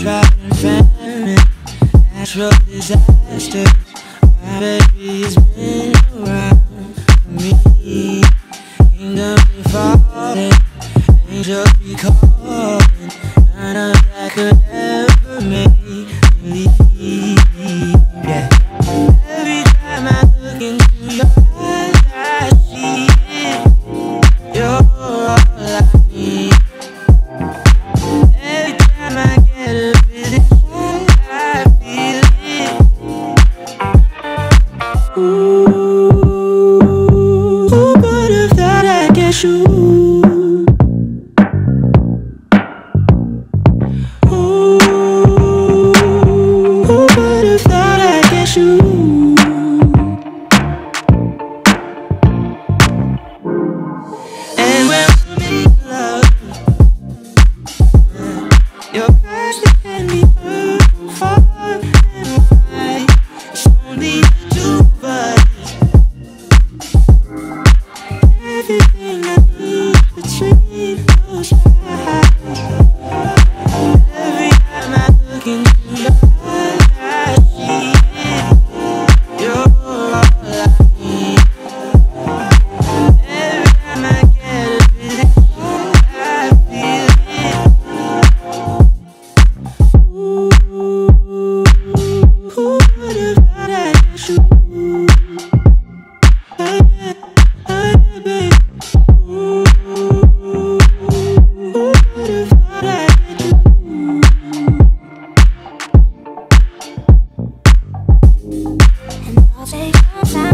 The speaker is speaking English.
Driving famine, natural disaster. My baby's been around me. Kingdom be falling, angels be calling. Who could have thought I'd get you? I'll take your time.